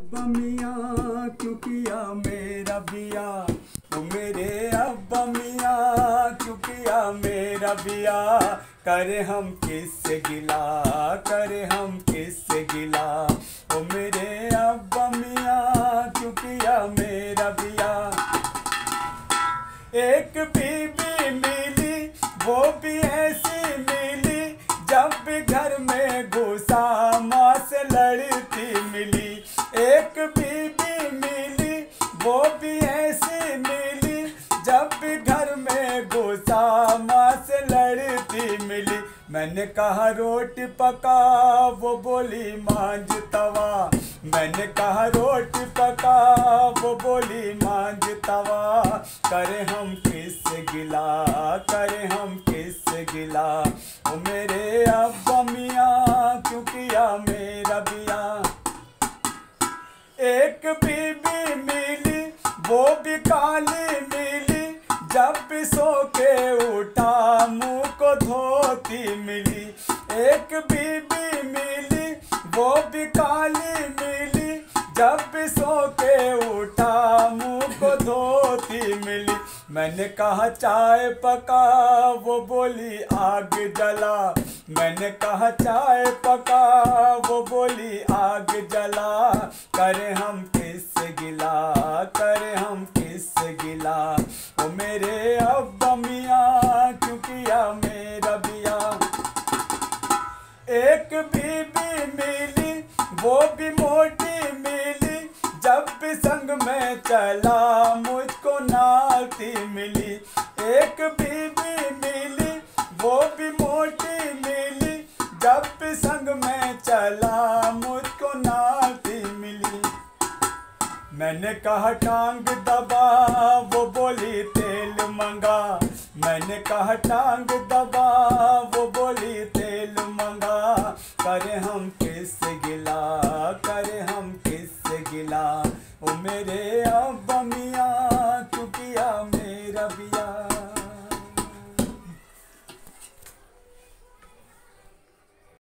अब्बा मियाँ, क्यों किया मेरा बिया? ओ मेरे अब्बा मियाँ, क्यों किया मेरा बिया? करे हम किससे गिला? करे हम किससे गिला? ओ मेरे अब्बा मियाँ, क्यों किया मेरा बिया? एक बीबी मिली, वो भी ऐसी मिली, जब घर में घुसा, माँ से मैंने कहा, रोटी पका वो बोली मांझ तवा। मैंने कहा, रोटी पका वो बोली मांझ तवा। करे हम किस गिला, करे हम किस गिला। ओ मेरे अब्बा मियाँ, क्यों किया मेरा बिया? एक बीबी मिली, वो भी काली मिली। जब भी सो के उठा, मुँह को धोती मिली, एक बीबी मिली, वो भी काली मिली। जब सो के उठा, मुँह को धोती मिली। मैंने कहा, चाय पका वो बोली, आग जला। मैंने कहा, चाय पका वो बोली, आग जला। करे हम किस गिला? एक बीबी मिली, वो भी मोटी मिली। जब भी संग में चला, मुझको नाती मिली। एक बीबी मिली, वो भी मोटी मिली। जब भी संग में चला, मुझको नाती मिली। मैंने कहा, टांग दबा। वो बोली, तेल मंगा। मैंने कहा, टांग दबा। वो बोली करे हम किस गिला करे हम किस गिला? ओ मेरे अब मियाँ।